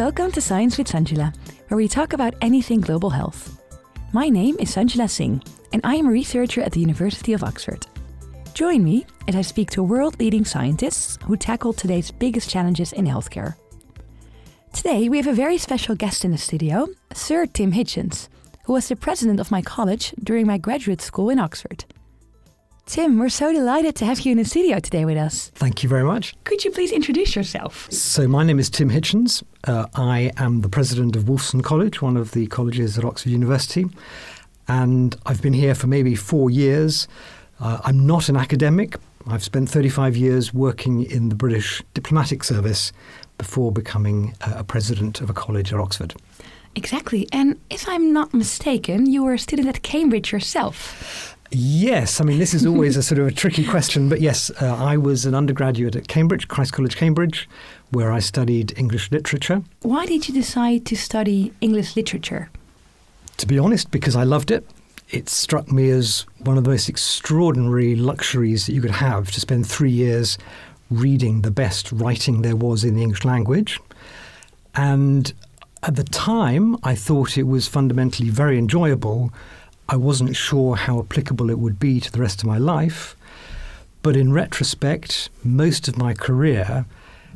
Welcome to Science with Sanjula, where we talk about anything global health. My name is Sanjula Singh, and I am a researcher at the University of Oxford. Join me as I speak to world leading scientists who tackle today's biggest challenges in healthcare. Today, we have a very special guest in the studio, Sir Tim Hitchens, who was the president of my college during my graduate school in Oxford. Tim, we're so delighted to have you in the studio today with us. Thank you very much. Could you please introduce yourself? So, my name is Tim Hitchens. Uh, I am the president of Wolfson College, one of the colleges at Oxford University, and I've been here for maybe four years. Uh, I'm not an academic. I've spent 35 years working in the British diplomatic service before becoming uh, a president of a college at Oxford. Exactly. And if I'm not mistaken, you were a student at Cambridge yourself. Yes, I mean, this is always a sort of a tricky question, but yes, uh, I was an undergraduate at Cambridge, Christ's College, Cambridge, where I studied English literature. Why did you decide to study English literature? To be honest, because I loved it. It struck me as one of the most extraordinary luxuries that you could have to spend three years reading the best writing there was in the English language. And at the time, I thought it was fundamentally very enjoyable. I wasn't sure how applicable it would be to the rest of my life. But in retrospect, most of my career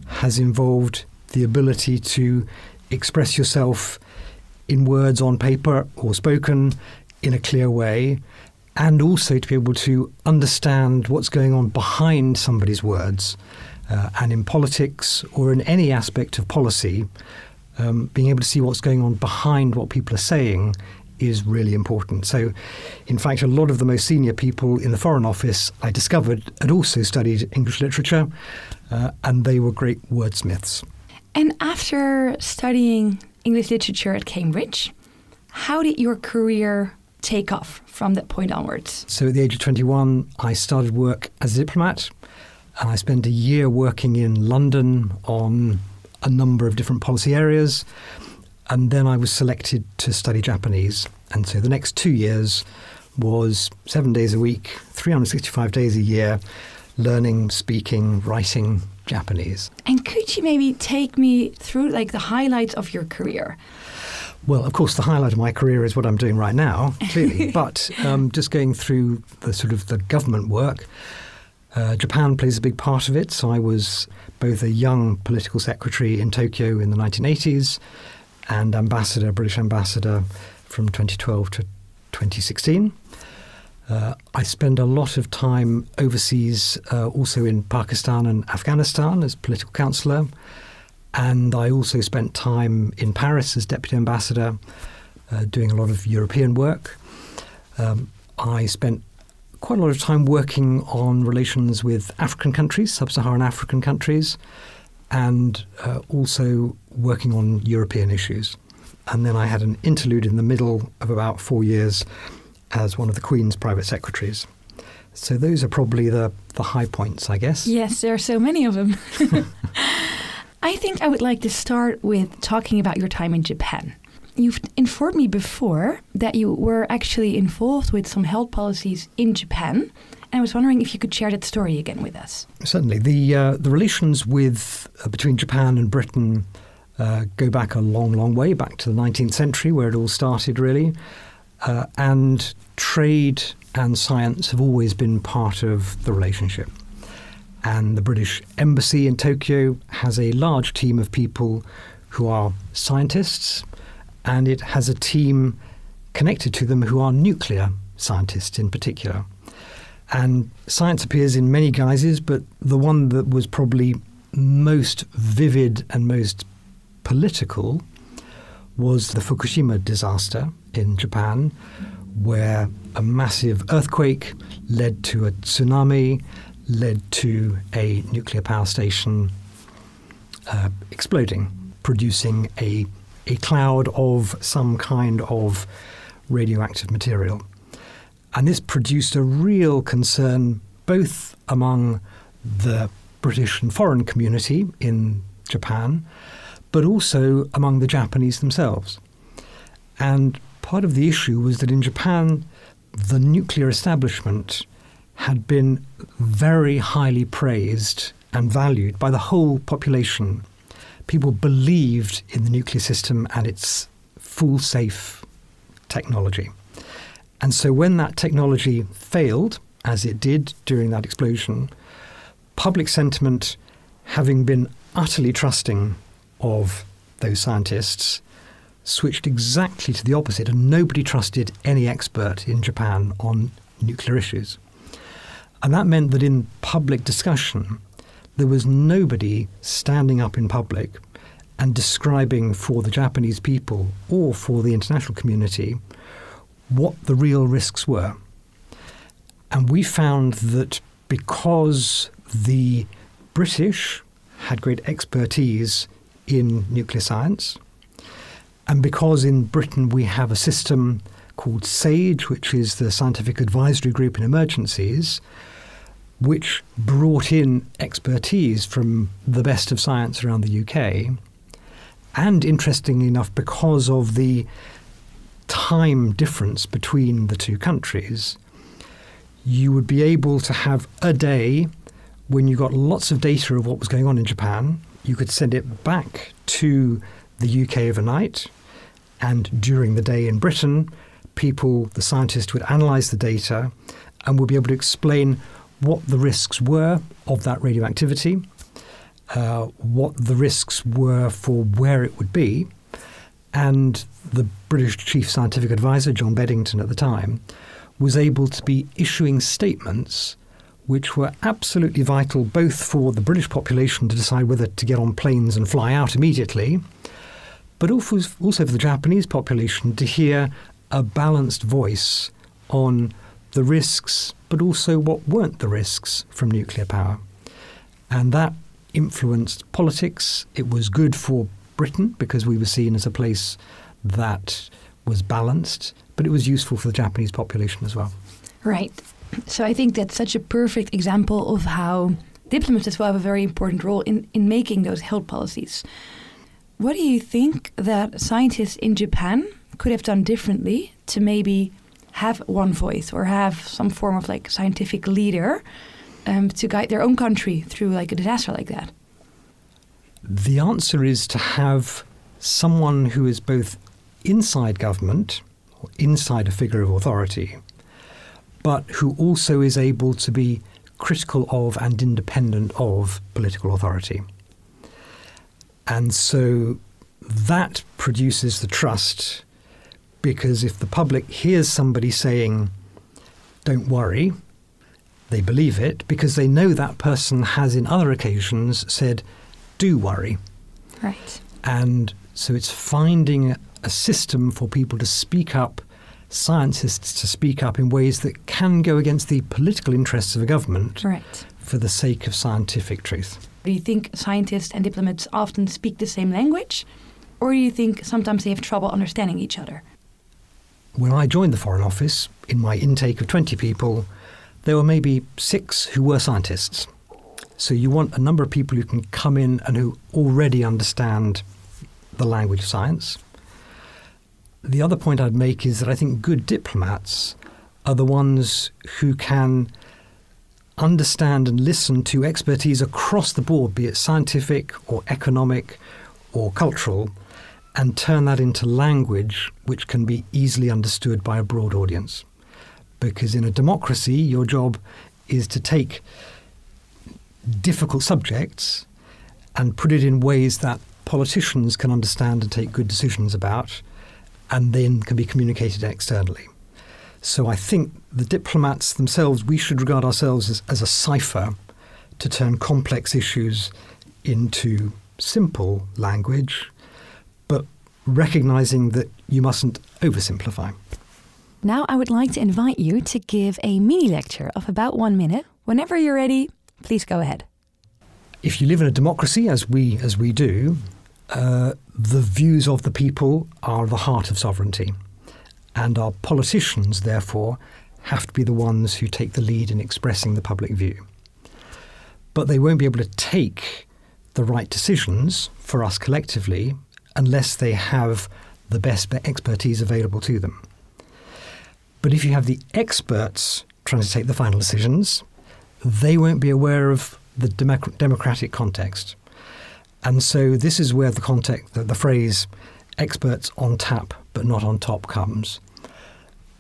has involved the ability to express yourself in words on paper or spoken in a clear way, and also to be able to understand what's going on behind somebody's words. Uh, and in politics or in any aspect of policy, um, being able to see what's going on behind what people are saying is really important. So, in fact, a lot of the most senior people in the Foreign Office I discovered had also studied English literature, uh, and they were great wordsmiths. And after studying English literature at Cambridge, how did your career take off from that point onwards? So, at the age of 21, I started work as a diplomat, and I spent a year working in London on a number of different policy areas. And then I was selected to study Japanese. And so the next two years was seven days a week, 365 days a year, learning, speaking, writing Japanese. And could you maybe take me through like the highlights of your career? Well, of course, the highlight of my career is what I'm doing right now, clearly. but um, just going through the sort of the government work, uh, Japan plays a big part of it. So I was both a young political secretary in Tokyo in the 1980s and ambassador, British ambassador from 2012 to 2016. Uh, I spend a lot of time overseas, uh, also in Pakistan and Afghanistan as political counsellor. And I also spent time in Paris as deputy ambassador, uh, doing a lot of European work. Um, I spent quite a lot of time working on relations with African countries, sub Saharan African countries, and uh, also working on European issues. And then I had an interlude in the middle of about four years as one of the Queen's private secretaries. So those are probably the, the high points, I guess. Yes, there are so many of them. I think I would like to start with talking about your time in Japan. You've informed me before that you were actually involved with some health policies in Japan. And I was wondering if you could share that story again with us. Certainly. The, uh, the relations with, uh, between Japan and Britain uh, go back a long, long way, back to the 19th century, where it all started, really. Uh, and trade and science have always been part of the relationship. And the British Embassy in Tokyo has a large team of people who are scientists and it has a team connected to them who are nuclear scientists in particular. And science appears in many guises, but the one that was probably most vivid and most political was the Fukushima disaster in Japan, where a massive earthquake led to a tsunami, led to a nuclear power station uh, exploding, producing a a cloud of some kind of radioactive material. And this produced a real concern both among the British and foreign community in Japan, but also among the Japanese themselves. And part of the issue was that in Japan, the nuclear establishment had been very highly praised and valued by the whole population people believed in the nuclear system and its full safe technology. And so when that technology failed, as it did during that explosion, public sentiment, having been utterly trusting of those scientists, switched exactly to the opposite, and nobody trusted any expert in Japan on nuclear issues. And that meant that in public discussion, there was nobody standing up in public and describing for the Japanese people or for the international community what the real risks were. And we found that because the British had great expertise in nuclear science, and because in Britain we have a system called SAGE, which is the Scientific Advisory Group in Emergencies, which brought in expertise from the best of science around the UK. And interestingly enough, because of the time difference between the two countries, you would be able to have a day when you got lots of data of what was going on in Japan. You could send it back to the UK overnight, and during the day in Britain, people, the scientists, would analyze the data and would be able to explain what the risks were of that radioactivity, uh, what the risks were for where it would be, and the British Chief Scientific Advisor, John Beddington, at the time, was able to be issuing statements which were absolutely vital both for the British population to decide whether to get on planes and fly out immediately, but also, for the Japanese population to hear a balanced voice on the risks, but also what weren't the risks from nuclear power. And that influenced politics. It was good for Britain because we were seen as a place that was balanced, but it was useful for the Japanese population as well. Right. So I think that's such a perfect example of how diplomats as well have a very important role in, in making those health policies. What do you think that scientists in Japan could have done differently to maybe have one voice or have some form of like scientific leader um, to guide their own country through like a disaster like that? The answer is to have someone who is both inside government or inside a figure of authority, but who also is able to be critical of and independent of political authority. And so that produces the trust because if the public hears somebody saying, don't worry, they believe it because they know that person has in other occasions said, do worry. Right. And so it's finding a system for people to speak up, scientists to speak up in ways that can go against the political interests of a government right. for the sake of scientific truth. Do you think scientists and diplomats often speak the same language? Or do you think sometimes they have trouble understanding each other? When I joined the Foreign Office, in my intake of 20 people, there were maybe six who were scientists. So you want a number of people who can come in and who already understand the language of science. The other point I'd make is that I think good diplomats are the ones who can understand and listen to expertise across the board, be it scientific or economic or cultural, and turn that into language which can be easily understood by a broad audience. Because in a democracy, your job is to take difficult subjects and put it in ways that politicians can understand and take good decisions about, and then can be communicated externally. So I think the diplomats themselves, we should regard ourselves as, as a cipher to turn complex issues into simple language but recognizing that you mustn't oversimplify. Now, I would like to invite you to give a mini lecture of about one minute. Whenever you're ready, please go ahead. If you live in a democracy, as we as we do, uh, the views of the people are the heart of sovereignty, and our politicians, therefore, have to be the ones who take the lead in expressing the public view. But they won't be able to take the right decisions for us collectively unless they have the best expertise available to them. But if you have the experts trying to take the final decisions, they won't be aware of the democratic context. And so this is where the context, the, the phrase experts on tap but not on top comes.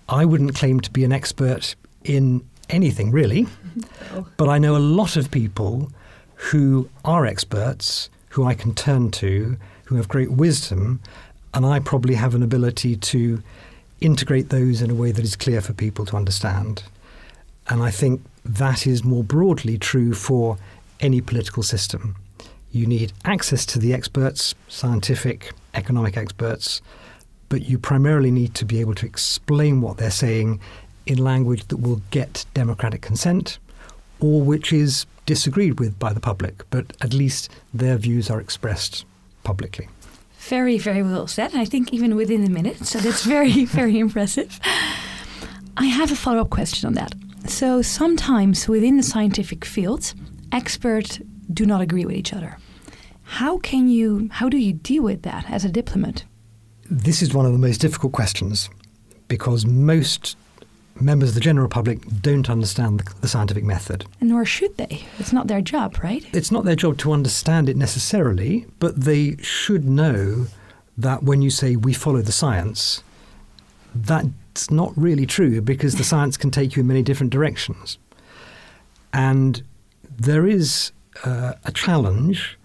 I wouldn't claim to be an expert in anything really, oh. but I know a lot of people who are experts who I can turn to, who have great wisdom, and I probably have an ability to integrate those in a way that is clear for people to understand. And I think that is more broadly true for any political system. You need access to the experts, scientific, economic experts, but you primarily need to be able to explain what they're saying in language that will get democratic consent or which is disagreed with by the public, but at least their views are expressed publicly. Very, very well said. I think even within a minute. So that's very, very impressive. I have a follow up question on that. So sometimes within the scientific field, experts do not agree with each other. How can you how do you deal with that as a diplomat? This is one of the most difficult questions because most members of the general public don't understand the, the, scientific method. And nor should they. It's not their job, right? It's not their job to understand it necessarily, but they should know that when you say we follow the science, that's not really true because the science can take you in many different directions. And there is uh, a challenge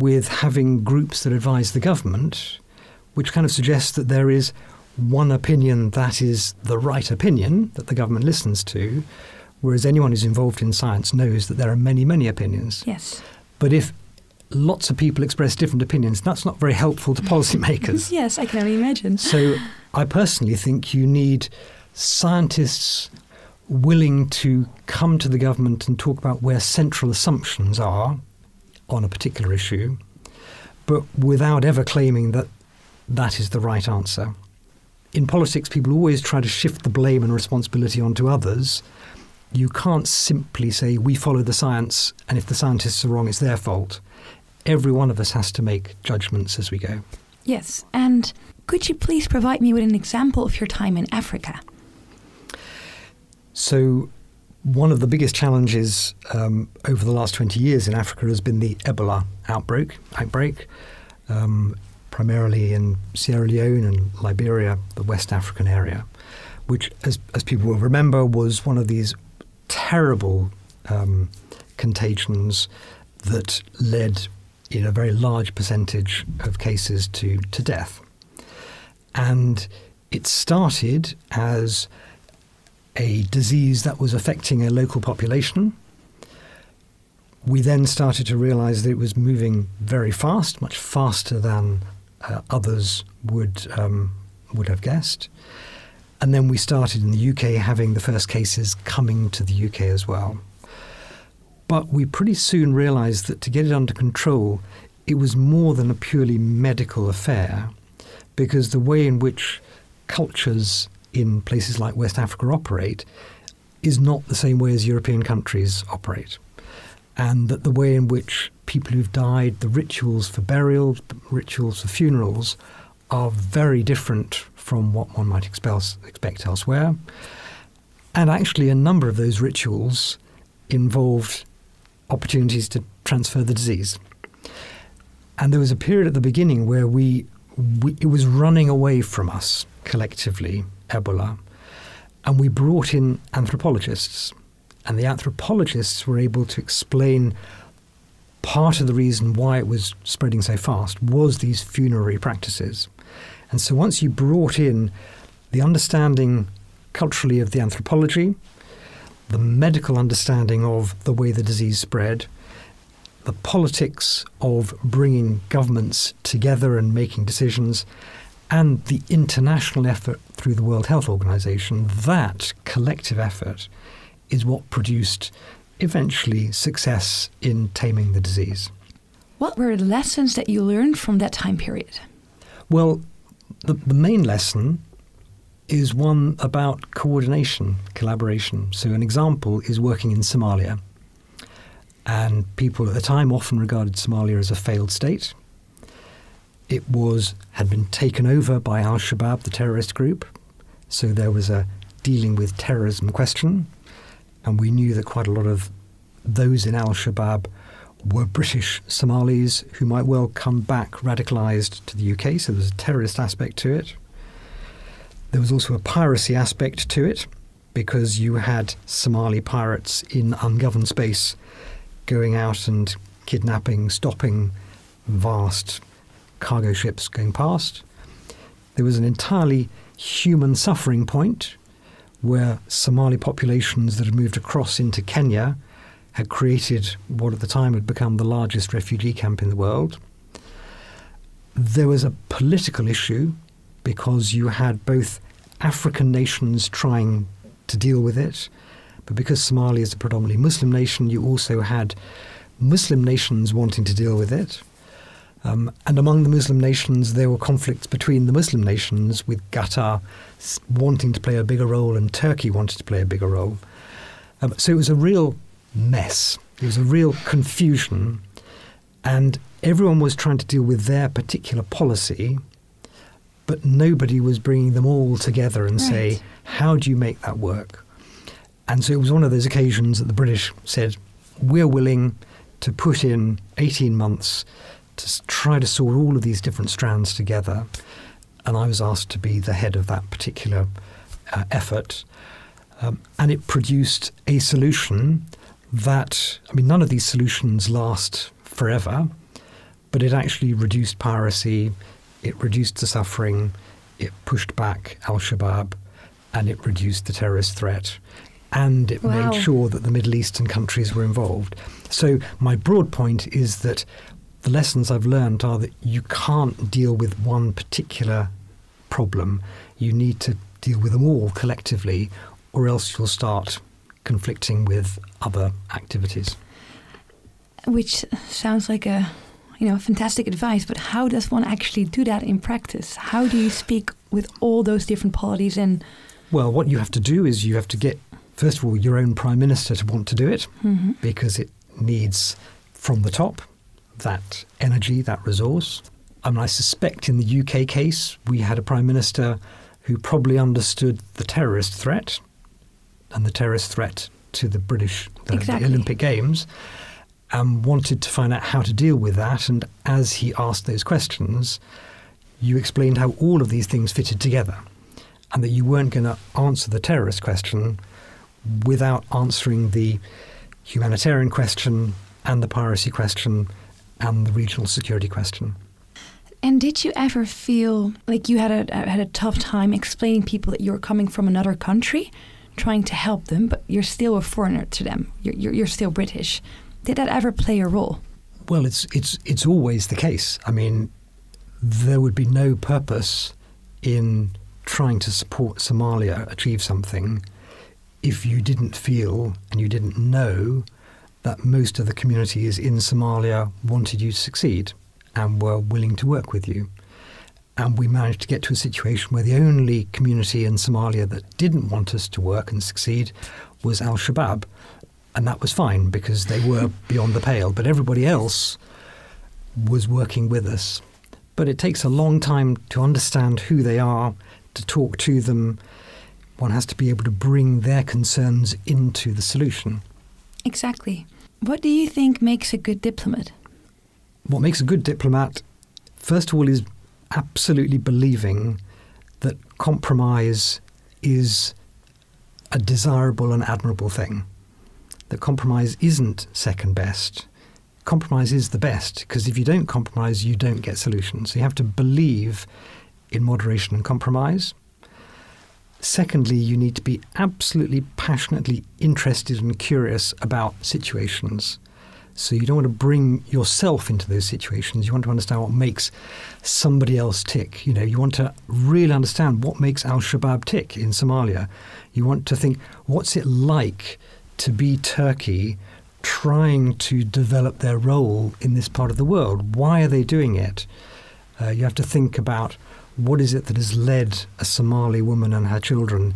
with having groups that advise the government, which kind of suggests that there is one opinion that is the right opinion that the government listens to, whereas anyone who's involved in science knows that there are many, many opinions. Yes. But if lots of people express different opinions, that's not very helpful to policymakers. yes, I can only imagine. So I personally think you need scientists willing to come to the government and talk about where central assumptions are on a particular issue, but without ever claiming that that is the right answer in politics, people always try to shift the blame and responsibility onto others. You can't simply say, we follow the science, and if the scientists are wrong, it's their fault. Every one of us has to make judgments as we go. Yes. And could you please provide me with an example of your time in Africa? So, one of the biggest challenges um, over the last 20 years in Africa has been the Ebola outbreak. outbreak. Um, primarily in Sierra Leone and Liberia, the West African area, which, as, as people will remember, was one of these terrible um, contagions that led in a very large percentage of cases to, to death. And it started as a disease that was affecting a local population. We then started to realize that it was moving very fast, much faster than uh, others would um, would have guessed. And then we started in the UK having the first cases coming to the UK as well. But we pretty soon realized that to get it under control, it was more than a purely medical affair, because the way in which cultures in places like West Africa operate is not the same way as European countries operate. And that the way in which people who've died, the rituals for burials, rituals for funerals, are very different from what one might expect elsewhere. And actually, a number of those rituals involved opportunities to transfer the disease. And there was a period at the beginning where we, we it was running away from us collectively, Ebola, and we brought in anthropologists. And the anthropologists were able to explain part of the reason why it was spreading so fast was these funerary practices. And so once you brought in the understanding culturally of the anthropology, the medical understanding of the way the disease spread, the politics of bringing governments together and making decisions, and the international effort through the World Health Organization, that collective effort is what produced eventually success in taming the disease. What were the lessons that you learned from that time period? Well, the, the main lesson is one about coordination, collaboration. So, an example is working in Somalia. And people at the time often regarded Somalia as a failed state. It was had been taken over by Al Shabaab, the terrorist group. So there was a dealing with terrorism question and we knew that quite a lot of those in Al Shabaab were British Somalis who might well come back radicalised to the UK, so there was a terrorist aspect to it. There was also a piracy aspect to it because you had Somali pirates in ungoverned space going out and kidnapping, stopping vast cargo ships going past. There was an entirely human suffering point where Somali populations that had moved across into Kenya had created what at the time had become the largest refugee camp in the world. There was a political issue because you had both African nations trying to deal with it, but because Somalia is a predominantly Muslim nation, you also had Muslim nations wanting to deal with it. Um, and among the Muslim nations, there were conflicts between the Muslim nations, with Qatar wanting to play a bigger role and Turkey wanted to play a bigger role. Um, so it was a real mess. It was a real confusion, and everyone was trying to deal with their particular policy, but nobody was bringing them all together and right. say, how do you make that work? And so it was one of those occasions that the British said, we're willing to put in 18 months to try to sort all of these different strands together. And I was asked to be the head of that particular uh, effort. Um, and it produced a solution that, I mean, none of these solutions last forever, but it actually reduced piracy, it reduced the suffering, it pushed back Al Shabaab, and it reduced the terrorist threat. And it wow. made sure that the Middle Eastern countries were involved. So, my broad point is that the lessons I've learned are that you can't deal with one particular problem. You need to deal with them all collectively, or else you'll start conflicting with other activities. Which sounds like a you know fantastic advice, but how does one actually do that in practice? How do you speak with all those different parties and Well, what you have to do is you have to get first of all your own prime minister to want to do it mm-hmm. because it needs from the top that energy, that resource. I mean, I suspect in the UK case, we had a prime minister who probably understood the terrorist threat and the terrorist threat to the British the, exactly. the Olympic Games and wanted to find out how to deal with that. And as he asked those questions, you explained how all of these things fitted together and that you weren't going to answer the terrorist question without answering the humanitarian question and the piracy question and the regional security question. And did you ever feel like you had a had a tough time explaining people that you were coming from another country? trying to help them, but you're still a foreigner to them. You're, you're, you're still British. Did that ever play a role? Well, it's it's it's always the case. I mean, there would be no purpose in trying to support Somalia achieve something if you didn't feel and you didn't know that most of the communities in Somalia wanted you to succeed and were willing to work with you. And we managed to get to a situation where the only community in Somalia that didn't want us to work and succeed was Al Shabaab. And that was fine because they were beyond the pale. But everybody else was working with us. But it takes a long time to understand who they are, to talk to them. One has to be able to bring their concerns into the solution. Exactly. What do you think makes a good diplomat? What makes a good diplomat, first of all, is absolutely believing that compromise is a desirable and admirable thing. That compromise isn't second best. Compromise is the best because if you don't compromise, you don't get solutions. So you have to believe in moderation and compromise. Secondly, you need to be absolutely passionately interested and curious about situations. So you don't want to bring yourself into those situations. You want to understand what makes somebody else tick. You know, you want to really understand what makes Al Shabaab tick in Somalia. You want to think, what's it like to be Turkey trying to develop their role in this part of the world? Why are they doing it? Uh, you have to think about what is it that has led a Somali woman and her children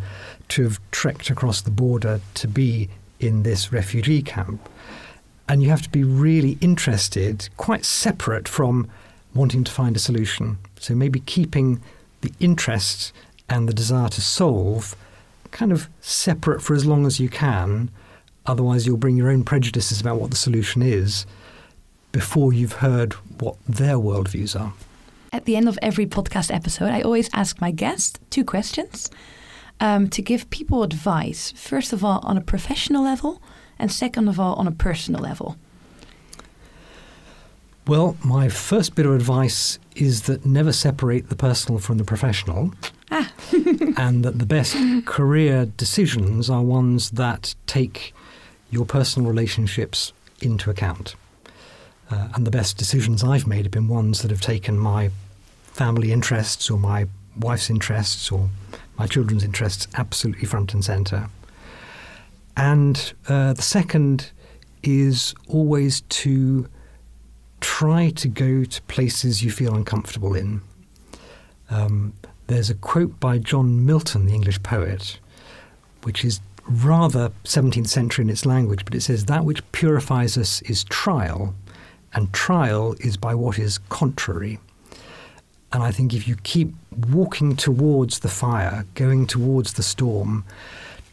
to have trekked across the border to be in this refugee camp and you have to be really interested, quite separate from wanting to find a solution. So maybe keeping the interest and the desire to solve kind of separate for as long as you can. Otherwise, you'll bring your own prejudices about what the solution is before you've heard what their worldviews are. At the end of every podcast episode, I always ask my guest two questions um, to give people advice. First of all, on a professional level, and second of all, on a personal level. Well, my first bit of advice is that never separate the personal from the professional. Ah. and that the best career decisions are ones that take your personal relationships into account. Uh, and the best decisions I've made have been ones that have taken my family interests or my wife's interests or my children's interests absolutely front and centre. And uh, the second is always to try to go to places you feel uncomfortable in. Um, there's a quote by John Milton, the English poet, which is rather 17th century in its language, but it says, That which purifies us is trial, and trial is by what is contrary. And I think if you keep walking towards the fire, going towards the storm,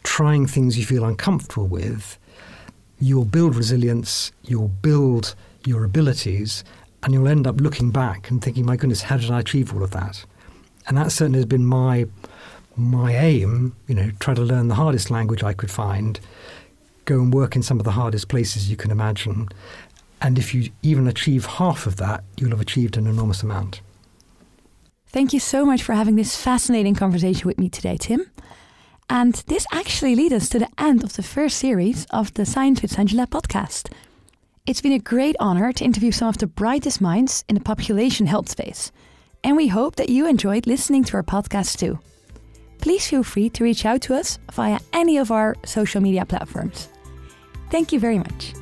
trying things you feel uncomfortable with, you'll build resilience, you'll build your abilities, and you'll end up looking back and thinking, my goodness, how did I achieve all of that? And that certainly has been my my aim, you know, try to learn the hardest language I could find, go and work in some of the hardest places you can imagine. And if you even achieve half of that, you'll have achieved an enormous amount. Thank you so much for having this fascinating conversation with me today, Tim. And this actually leads us to the end of the first series of the Science with Sanjula podcast. It's been a great honor to interview some of the brightest minds in the population health space, and we hope that you enjoyed listening to our podcast too. Please feel free to reach out to us via any of our social media platforms. Thank you very much.